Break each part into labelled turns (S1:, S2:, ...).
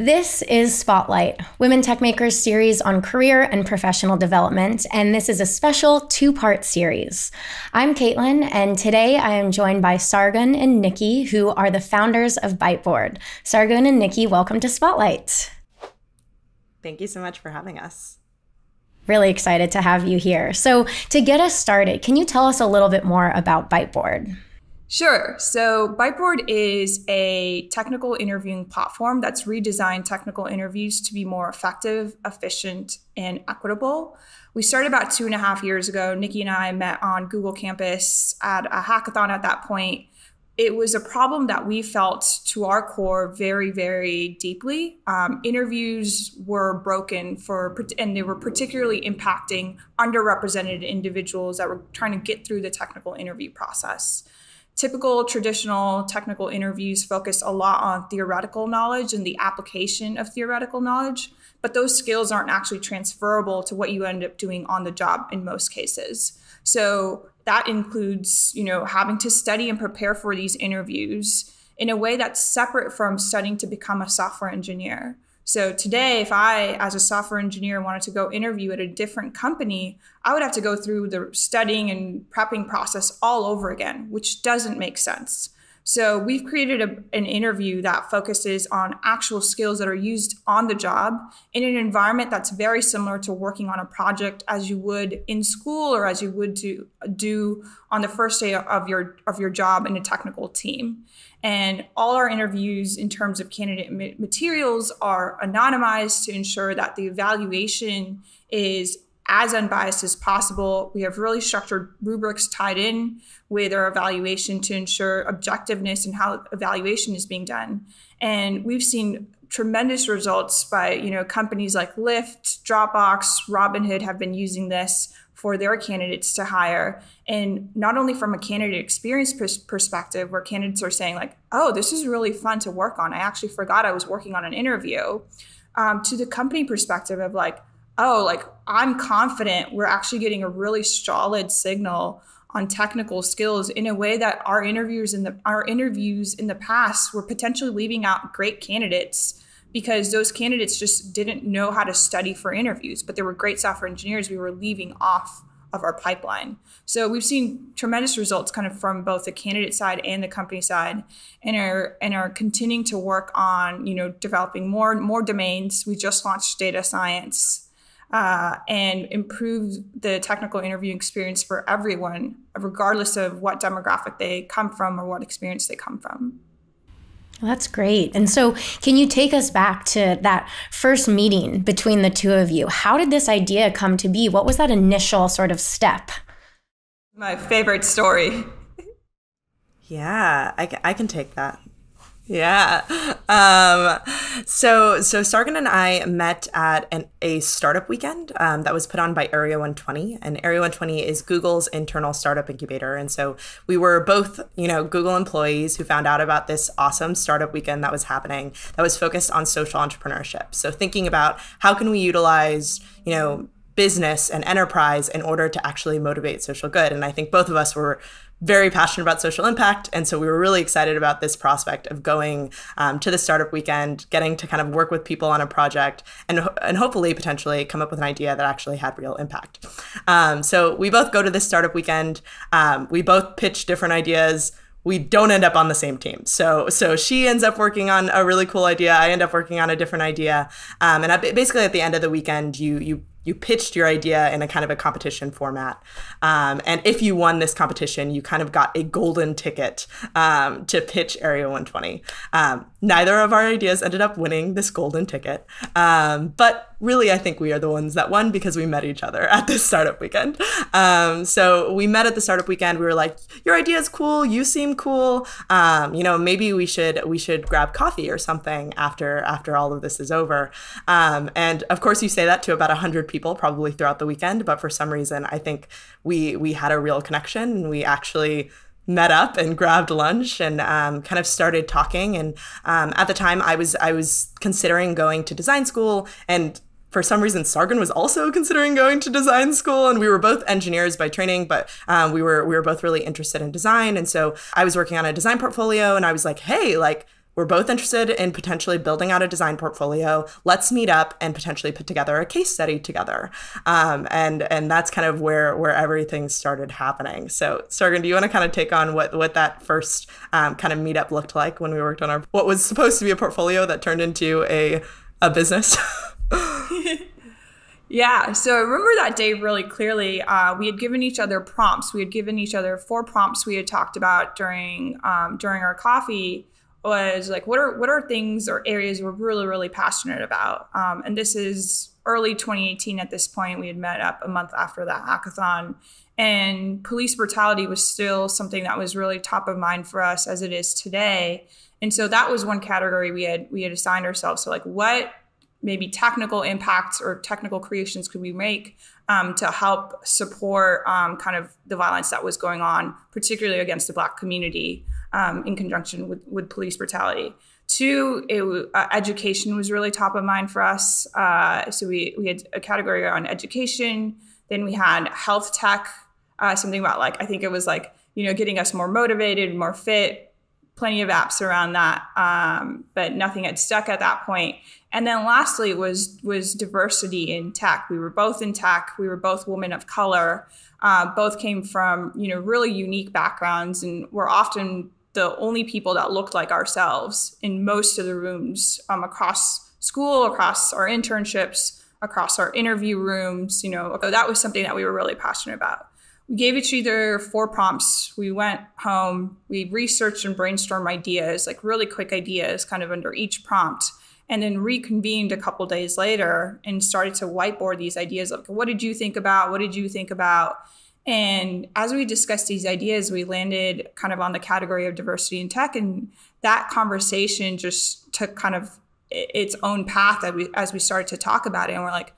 S1: This is Spotlight, Women Techmakers series on career and professional development, and this is a special two part series. I'm Caitlin, and today I am joined by Sargun and Nikke, who are the founders of Byteboard. Sargun and Nikke, welcome to Spotlight.
S2: Thank you so much for having us.
S1: Really excited to have you here. So, to get us started, can you tell us a little bit more about Byteboard?
S3: Sure. So Byteboard is a technical interviewing platform that's redesigned technical interviews to be more effective, efficient, and equitable. We started about two and a half years ago. Nikke and I met on Google campus at a hackathon at that point. It was a problem that we felt to our core very, very deeply. Um, interviews were broken for, and they were particularly impacting underrepresented individuals that were trying to get through the technical interview process typical traditional technical interviews focus a lot on theoretical knowledge and the application of theoretical knowledge, but those skills aren't actually transferable to what you end up doing on the job in most cases. So that includes, you know, having to study and prepare for these interviews in a way that's separate from studying to become a software engineer. So today, if I, as a software engineer, wanted to go interview at a different company, I would have to go through the studying and prepping process all over again, which doesn't make sense. So we've created a, an interview that focuses on actual skills that are used on the job in an environment that's very similar to working on a project as you would in school or as you would do, do on the first day of your of your job in a technical team. And all our interviews in terms of candidate materials are anonymized to ensure that the evaluation is as unbiased as possible. We have really structured rubrics tied in with our evaluation to ensure objectiveness and how evaluation is being done. And we've seen tremendous results by you know companies like Lyft, Dropbox, Robinhood have been using this for their candidates to hire and not only from a candidate experience pers- perspective where candidates are saying like oh this is really fun to work on i actually forgot i was working on an interview um, to the company perspective of like oh like i'm confident we're actually getting a really solid signal on technical skills in a way that our interviewers in the our interviews in the past were potentially leaving out great candidates because those candidates just didn't know how to study for interviews, but there were great software engineers we were leaving off of our pipeline. So we've seen tremendous results kind of from both the candidate side and the company side and are and are continuing to work on, you know, developing more more domains. We just launched data science uh, and improve the technical interview experience for everyone, regardless of what demographic they come from or what experience they come from.
S1: That's great. And so, can you take us back to that first meeting between the two of you? How did this idea come to be? What was that initial sort of step?
S3: My favorite story.
S2: yeah, I, I can take that. Yeah. Um, so so Sargun and I met at an, a startup weekend um, that was put on by Area 120, and Area 120 is Google's internal startup incubator. And so we were both, you know, Google employees who found out about this awesome startup weekend that was happening that was focused on social entrepreneurship. So thinking about how can we utilize, you know, business and enterprise in order to actually motivate social good. And I think both of us were very passionate about social impact. And so we were really excited about this prospect of going um, to the startup weekend, getting to kind of work with people on a project, and, and hopefully potentially come up with an idea that actually had real impact. Um, so we both go to this startup weekend. Um, we both pitch different ideas we don't end up on the same team. So so she ends up working on a really cool idea. I end up working on a different idea. Um, and I, basically at the end of the weekend, you you you pitched your idea in a kind of a competition format. Um, and if you won this competition, you kind of got a golden ticket um, to pitch Area 120. Um, neither of our ideas ended up winning this golden ticket. Um, but really, I think we are the ones that won because we met each other at this startup weekend. Um, so we met at the startup weekend. We were like, "Your idea is cool. You seem cool. Um, you know, maybe we should we should grab coffee or something after after all of this is over." And of course, you say that to about hundred people probably throughout the weekend. But for some reason, I think we we had a real connection and we actually met up and grabbed lunch and um, kind of started talking. And um, at the time, I was I was considering going to design school, and for some reason, Sargun was also considering going to design school, and we were both engineers by training, but um, we were we were both really interested in design. And so I was working on a design portfolio, and I was like, hey, like we're both interested in potentially building out a design portfolio. Let's meet up and potentially put together a case study together. Um, and and that's kind of where where everything started happening. So, Sargun, do you want to kind of take on what what that first um, kind of meetup looked like when we worked on our what was supposed to be a portfolio that turned into a a business?
S3: Yeah, so I remember that day really clearly. Uh, we had given each other prompts. We had given each other four prompts we had talked about during um, during our coffee. Was like, what are what are things or areas we're really really passionate about? Um, and this is early 2018 at this point. We had met up a month after that hackathon, and police brutality was still something that was really top of mind for us as it is today. And so that was one category we had we had assigned ourselves. So like, what maybe technical impacts or technical creations could we make um, to help support um, kind of the violence that was going on, particularly against the Black community um, in conjunction with, with police brutality. Two, it, uh, education was really top of mind for us. Uh, so we, we had a category on education. Then we had health tech, uh, something about like, I think it was like, you know, getting us more motivated, more fit, plenty of apps around that, um, but nothing had stuck at that point. And then lastly was was diversity in tech. We were both in tech. We were both women of color. Uh, both came from you know really unique backgrounds, and were often the only people that looked like ourselves in most of the rooms um, across school, across our internships, across our interview rooms. You know, so that was something that we were really passionate about we gave each other four prompts. We went home, we researched and brainstormed ideas, like really quick ideas, kind of under each prompt, and then reconvened a couple days later and started to whiteboard these ideas. Like, what did you think about? What did you think about? And as we discussed these ideas, we landed kind of on the category of diversity in tech, and that conversation just took kind of its own path as we as we started to talk about it. And we're like,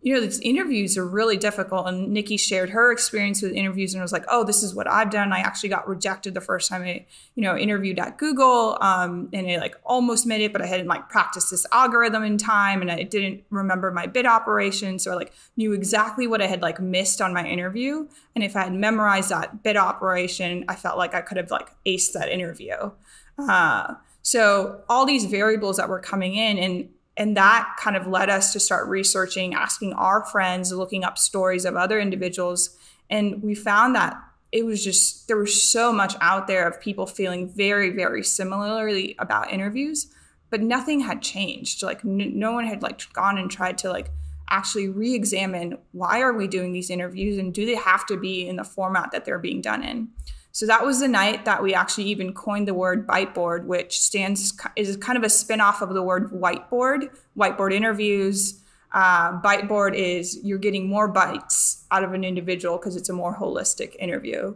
S3: you know, these interviews are really difficult. And Nikke shared her experience with interviews and was like, oh, this is what I've done. I actually got rejected the first time I, you know, interviewed at Google. Um, and I like almost made it, but I hadn't like practiced this algorithm in time and I didn't remember my bid So I like knew exactly what I had like missed on my interview. And if I had memorized that bit operation, I felt like I could have like aced that interview. Uh, so all these variables that were coming in and and that kind of led us to start researching, asking our friends, looking up stories of other individuals. And we found that it was just, there was so much out there of people feeling very, very similarly about interviews, but nothing had changed. Like, n- no one had like gone and tried to like actually re examine why are we doing these interviews and do they have to be in the format that they're being done in? So that was the night that we actually even coined the word Byteboard, which stands is kind of a spin-off of the word whiteboard, whiteboard interviews. Uh, Byteboard is you're getting more bites out of an individual because it's a more holistic interview.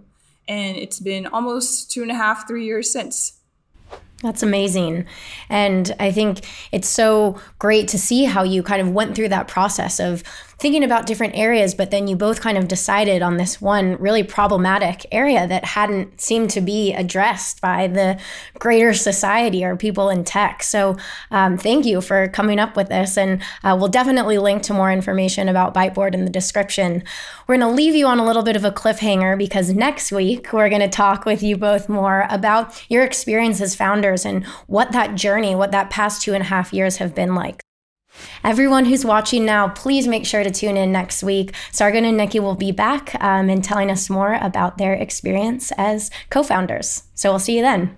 S3: And it's been almost two and a half, three years since.
S1: That's amazing. And I think it's so great to see how you kind of went through that process of thinking about different areas, but then you both kind of decided on this one really problematic area that hadn't seemed to be addressed by the greater society or people in tech. So, um, thank you for coming up with this. And uh, we'll definitely link to more information about Byteboard in the description. We're going to leave you on a little bit of a cliffhanger because next week we're going to talk with you both more about your experience as founders and what that journey, what that past two and a half years have been like. Everyone who's watching now, please make sure to tune in next week. Sargun and Nikke will be back um, and telling us more about their experience as co founders. So we'll see you then.